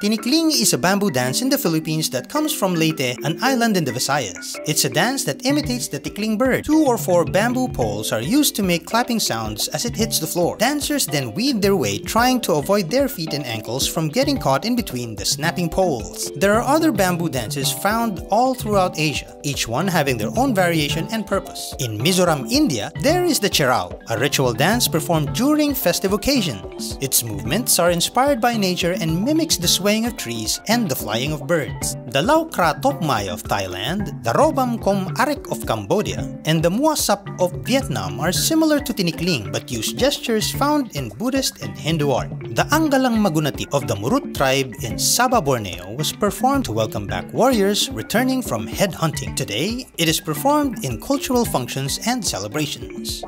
Tinikling is a bamboo dance in the Philippines that comes from Leyte, an island in the Visayas. It's a dance that imitates the tikling bird. Two or four bamboo poles are used to make clapping sounds as it hits the floor. Dancers then weave their way trying to avoid their feet and ankles from getting caught in between the snapping poles. There are other bamboo dances found all throughout Asia, each one having their own variation and purpose. In Mizoram, India, there is the Cheraw, a ritual dance performed during festive occasions. Its movements are inspired by nature and mimics the swing swaying of trees and the flying of birds. The La Kra Top Mai of Thailand, the Robam Kom Araek of Cambodia, and the Mua Sap of Vietnam are similar to Tinikling but use gestures found in Buddhist and Hindu art. The Anggalang Magunatip of the Murut tribe in Sabah, Borneo was performed to welcome back warriors returning from headhunting. Today, it is performed in cultural functions and celebrations.